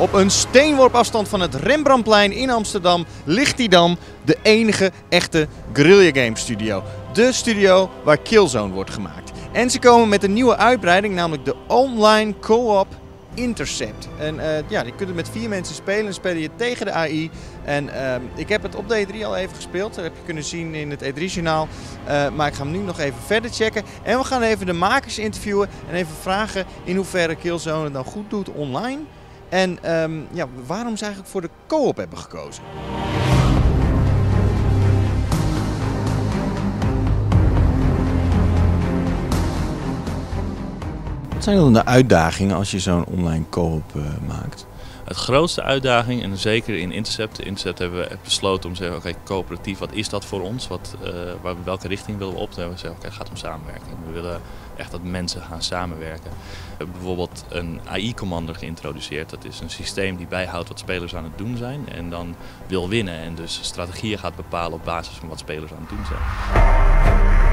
Op een steenworp afstand van het Rembrandtplein in Amsterdam ligt die dan, de enige echte Guerrilla Game Studio. De studio waar Killzone wordt gemaakt. En ze komen met een nieuwe uitbreiding, namelijk de Online Co-op Intercept. En uh, ja, je kunt het met vier mensen spelen. spelen je tegen de AI. En uh, ik heb het op de E3 al even gespeeld. Dat heb je kunnen zien in het E3-journaal. Uh, maar ik ga hem nu nog even verder checken. En we gaan even de makers interviewen. En even vragen in hoeverre Killzone het dan goed doet online. En um, ja, waarom ze eigenlijk voor de co-op hebben gekozen. Wat zijn dan de uitdagingen als je zo'n online co-op uh, maakt? Het grootste uitdaging, en zeker in Intercept, Intercept hebben we besloten om te zeggen, oké, coöperatief, wat is dat voor ons? Wat, uh, waar, welke richting willen we op? We zeggen, oké, het gaat om samenwerking. We willen echt dat mensen gaan samenwerken. We hebben bijvoorbeeld een AI-commander geïntroduceerd. Dat is een systeem die bijhoudt wat spelers aan het doen zijn en dan wil winnen. En dus strategieën gaat bepalen op basis van wat spelers aan het doen zijn.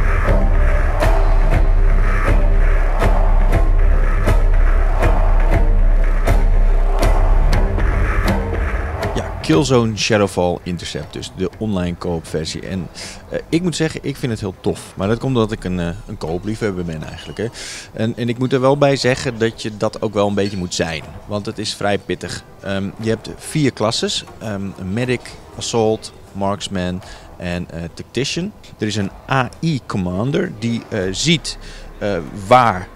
Killzone Shadowfall Intercept, dus de online koop versie. En uh, ik moet zeggen, ik vind het heel tof. Maar dat komt omdat ik een, uh, een koopliefhebber ben eigenlijk. Hè. En, en ik moet er wel bij zeggen dat je dat ook wel een beetje moet zijn. Want het is vrij pittig. Um, je hebt vier klasses. Um, medic, assault, marksman en uh, tactician. Er is een AI-commander die ziet waar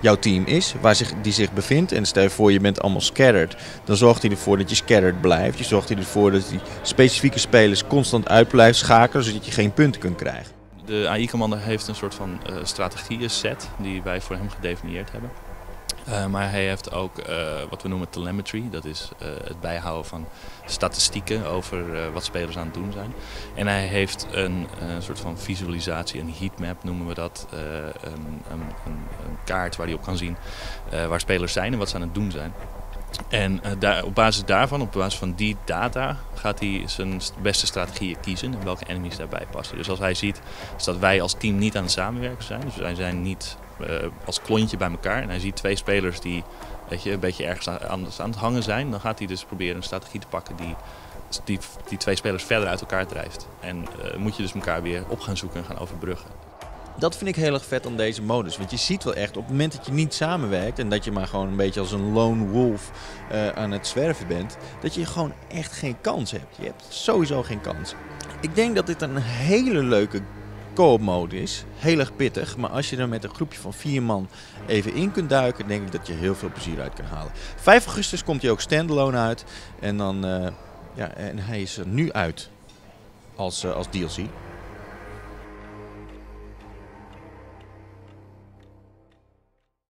jouw team is, waar zich, die zich bevindt. En stel je voor, je bent allemaal scattered. Dan zorgt hij ervoor dat je scattered blijft. Je zorgt ervoor dat die specifieke spelers constant uit blijft schakelen, zodat je geen punten kunt krijgen. De AI-commander heeft een soort van uh, strategieën set die wij voor hem gedefinieerd hebben. Uh, maar hij heeft ook uh, wat we noemen telemetry. Dat is uh, het bijhouden van statistieken over wat spelers aan het doen zijn. En hij heeft een, soort van visualisatie, een heatmap noemen we dat. Een, een, een, kaart waar hij op kan zien waar spelers zijn en wat ze aan het doen zijn. En daar, op basis daarvan, op basis van die data, gaat hij zijn beste strategieën kiezen en welke enemies daarbij passen. Dus als hij ziet dat wij als team niet aan het samenwerken zijn, dus wij zijn niet als klontje bij elkaar. En hij ziet twee spelers die weet je, een beetje ergens anders aan het hangen zijn. Dan gaat hij dus proberen een strategie te pakken die die, die twee spelers verder uit elkaar drijft. En uh, moet je dus elkaar weer op gaan zoeken en gaan overbruggen. Dat vind ik heel erg vet aan deze modus. Want je ziet wel echt op het moment dat je niet samenwerkt en dat je maar gewoon een beetje als een lone wolf uh, aan het zwerven bent, dat je gewoon echt geen kans hebt. Je hebt sowieso geen kans. Ik denk dat dit een hele leuke co-op mode is. Heel erg pittig, maar als je er met een groepje van vier man even in kunt duiken, denk ik dat je heel veel plezier uit kan halen. 5 augustus komt hij ook standalone uit en, dan, uh, ja, en hij is er nu uit als, uh, als DLC.